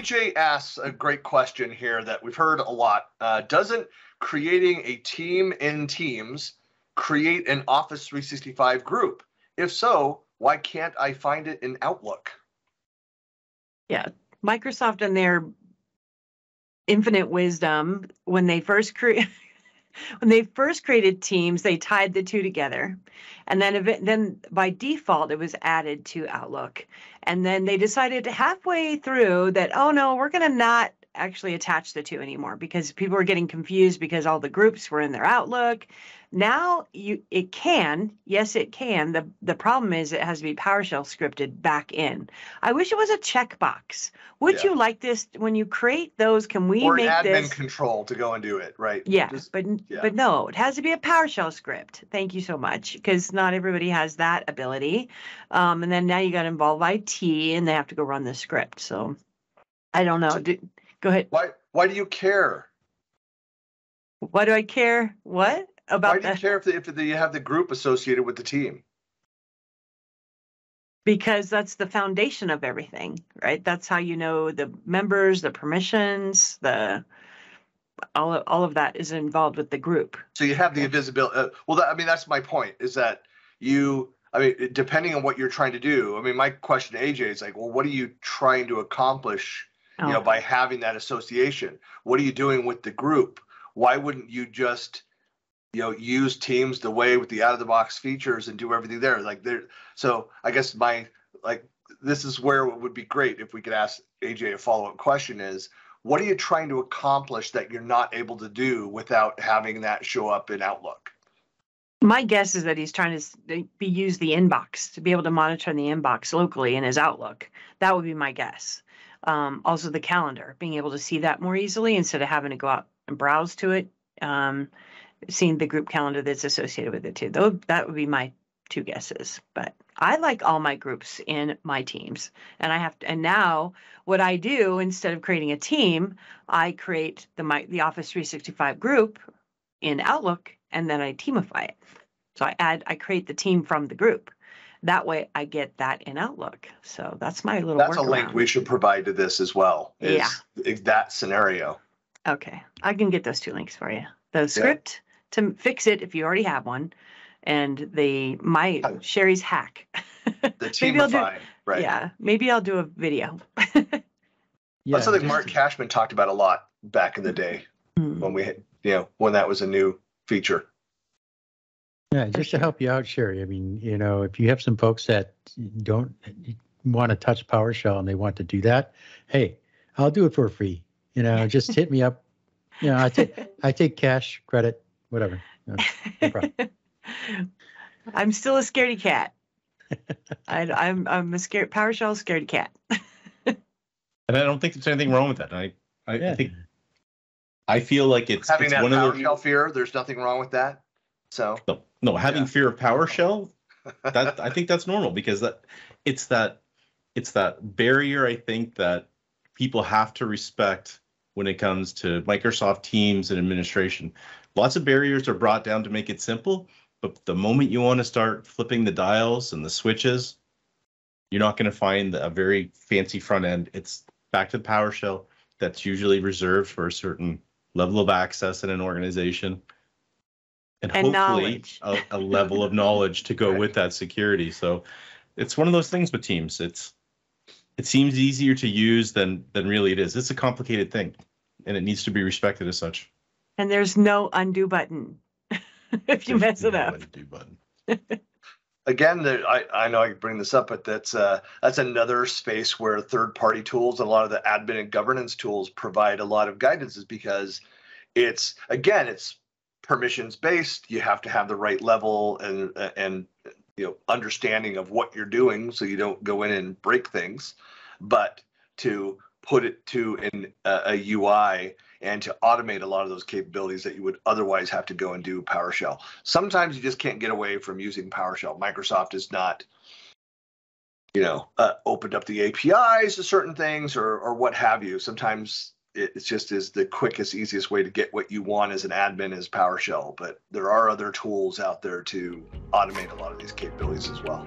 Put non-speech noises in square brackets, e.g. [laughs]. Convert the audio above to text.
AJ asks a great question here that we've heard a lot. Uh, doesn't creating a team in Teams create an Office 365 group? If so, why can't I find it in Outlook? Yeah, Microsoft and their infinite wisdom when they first [laughs] created when they first created Teams, they tied the two together, and then then by default it was added to Outlook, and then they decided halfway through that oh no, we're going to not actually attach the two anymore because people were getting confused because all the groups were in their Outlook. Now you it can, yes it can. The the problem is it has to be PowerShell scripted back in. I wish it was a checkbox. Would Yeah. you like this when you create those? Can we or an make admin this? control to go and do it, right? Yeah, Just- but yeah. but no, it has to be a PowerShell script. Thank you so much, because not everybody has that ability. Um, and then now you got to involve IT, and they have to go run the script. So I don't know. Do, go ahead. why why do you care? Why do I care? What Why do you care if, the, if you have the group associated with the team? Because that's the foundation of everything, right? That's how you know the members, the permissions, the all of, all of that is involved with the group. So you have the invisibility. Uh, well, that, I mean, that's my point. Is that you? I mean, depending on what you're trying to do. I mean, my question to AJ is like, well, what are you trying to accomplish? You know, Oh. by having that association, what are you doing with the group? Why wouldn't you just, you know, use Teams the way with the out of the box features and do everything there? Like there. So I guess my like this is where it would be great if we could ask AJ a follow up question is what are you trying to accomplish that you're not able to do without having that show up in Outlook? My guess is that he's trying to be use the inbox to be able to monitor the inbox locally in his Outlook. That would be my guess. Um, also, the calendar, being able to see that more easily instead of having to go out and browse to it. Um, seeing the group calendar that's associated with it too. Though that would be my two guesses. But I like all my groups in my teams, and I have to. And now, what I do instead of creating a team, I create the my the Office 365 group in Outlook, and then I teamify it. So I add, I create the team from the group. That way, I get that in Outlook. So that's my little. That's a link we should provide to this as well. Is, Yeah. that scenario. Okay, I can get those two links for you. The script to fix it if you already have one, and the my Hi. Shari's hack. The [laughs] Maybe I'll do- right? Yeah, maybe I'll do a video. [laughs] Yeah, That's something just- Mark Kashman talked about a lot back in the day Hmm. when we had, you know, when that was a new feature. Yeah, just to help you out, Shari. I mean, you know, if you have some folks that don't want to touch PowerShell and they want to do that, hey, I'll do it for free. You know, just hit me up. You know, I take I take cash, credit, whatever. No, no. [laughs] I'm still a scaredy cat. [laughs] I, I'm I'm a scared PowerShell scaredy cat. [laughs] And I don't think there's anything wrong with that. I, I, Yeah. I think I feel like it's, Having it's that one of the PowerShell fear, there's nothing wrong with that. So no, no having Yeah. fear of PowerShell. That I think that's normal because that it's that it's that barrier I think that people have to respect when it comes to Microsoft Teams and administration. Lots of barriers are brought down to make it simple, but the moment you want to start flipping the dials and the switches, you're not going to find a very fancy front end. It's back to the PowerShell that's usually reserved for a certain level of access in an organization. And, And hopefully a, a level of knowledge to go Right. with that security. So it's one of those things with teams. It's it seems easier to use than than really it is. It's a complicated thing and it needs to be respected as such. And there's no undo button [laughs] if you mess it up. undo button. [laughs] again, there, I, I know I bring this up, but that's uh, that's another space where third-party tools and a lot of the admin and governance tools provide a lot of guidance, is because it's again, it's permissions based. You have to have the right level and and you know understanding of what you're doing, so you don't go in and break things. But to put it to in a, a UI and to automate a lot of those capabilities that you would otherwise have to go and do PowerShell sometimes you just can't get away from using PowerShell. Microsoft is not, you know, uh, opened up the APIs to certain things or or what have you. Sometimes it it's just is the quickest, easiest way to get what you want as an admin is PowerShell. But there are other tools out there to automate a lot of these capabilities as well.